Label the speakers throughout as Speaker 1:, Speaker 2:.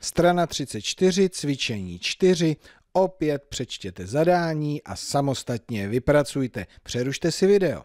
Speaker 1: Strana 34, cvičení 4, opět přečtěte zadání a samostatně vypracujte. Přerušte si video.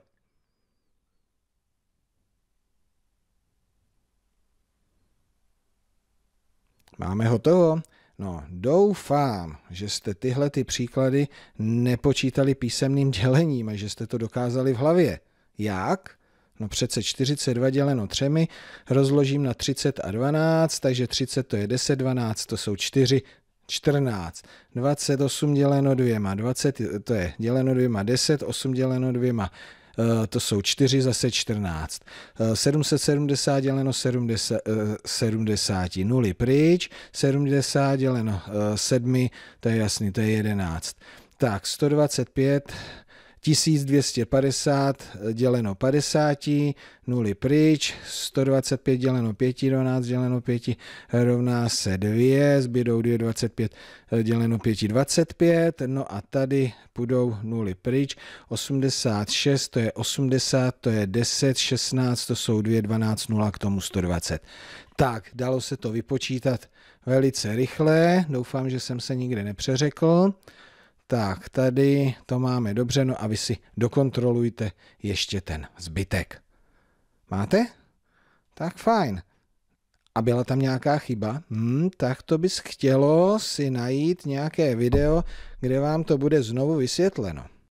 Speaker 1: Máme hotovo? No, doufám, že jste tyhle ty příklady nepočítali písemným dělením a že jste to dokázali v hlavě. Jak? No přece 42 děleno třemi rozložím na 30 a 12, takže 30 to je 10, 12 to jsou 4, 14. 28 děleno dvěma, 20 to je děleno dvěma 10, 8 děleno dvěma Eh, to jsou 4, zase 14. 770 eh, děleno 70, 70 eh, nuly pryč, 70 děleno 7, to je jasný, to je 11. Tak, 125 1250 děleno 50, nuly pryč, 125 děleno 5, 12 děleno 5 rovná se 2, zbydou 2, 25 děleno 5, 25, no a tady půjdou nuly pryč, 86 to je 80, to je 10, 16 to jsou 2, 12, 0 k tomu 120. Tak, dalo se to vypočítat velice rychle, doufám, že jsem se nikde nepřeřekl. Tak, tady to máme dobře, no a vy si dokontrolujte ještě ten zbytek. Máte? Tak fajn. A byla tam nějaká chyba? Hmm, tak to bys chtělo si najít nějaké video, kde vám to bude znovu vysvětleno.